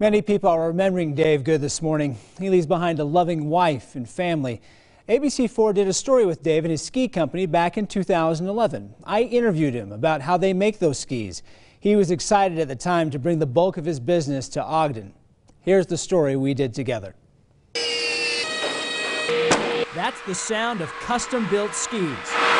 Many people are remembering Dave Goode this morning. He leaves behind a loving wife and family. ABC4 did a story with Dave and his ski company back in 2011. I interviewed him about how they make those skis. He was excited at the time to bring the bulk of his business to Ogden. Here's the story we did together. That's the sound of custom built skis.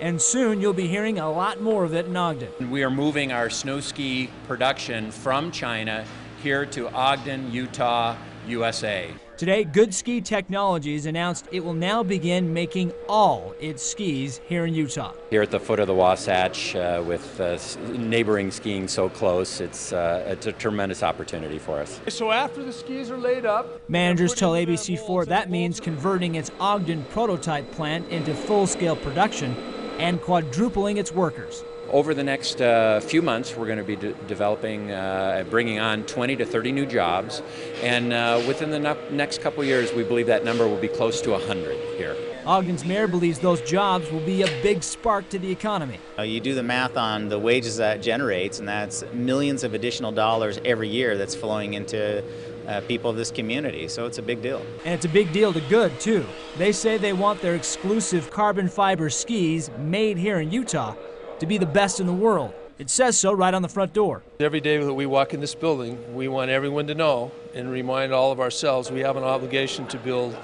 And soon you'll be hearing a lot more of it in Ogden. We are moving our snow ski production from China here to Ogden, Utah, USA. Today, Goode Ski Technologies announced it will now begin making all its skis here in Utah. Here at the foot of the Wasatch, uh, with uh, neighboring skiing so close, it's, uh, it's a tremendous opportunity for us. So after the skis are laid up, managers tell ABC4 that means converting its Ogden prototype plant into full-scale production and quadrupling its workers. Over the next uh, few months, we're going to be de developing, uh, bringing on 20 to 30 new jobs, and uh, within the next couple years, we believe that number will be close to 100 here. Ogden's mayor believes those jobs will be a big spark to the economy. Uh, you do the math on the wages that generates, and that's millions of additional dollars every year that's flowing into uh, people of this community. So it's a big deal. And it's a big deal to Goode, too. They say they want their exclusive carbon fiber skis made here in Utah to be the best in the world. It says so right on the front door. Every day that we walk in this building, we want everyone to know and remind all of ourselves we have an obligation to build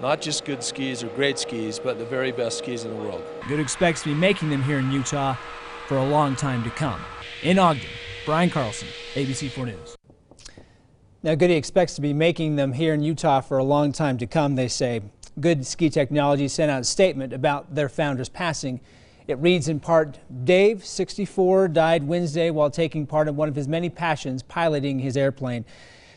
not just good skis or great skis, but the very best skis in the world. Goode expects to be making them here in Utah for a long time to come. In Ogden, Brian Carlson, ABC4 News. Now, Goody expects to be making them here in Utah for a long time to come, they say. Goode Ski Technology sent out a statement about their founder's passing. It reads in part Dave, 64, died Wednesday while taking part in one of his many passions, piloting his airplane.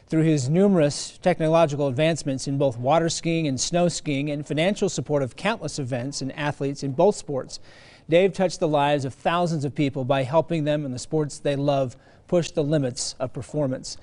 Through his numerous technological advancements in both water skiing and snow skiing and financial support of countless events and athletes in both sports, Dave touched the lives of thousands of people by helping them in the sports they love push the limits of performance.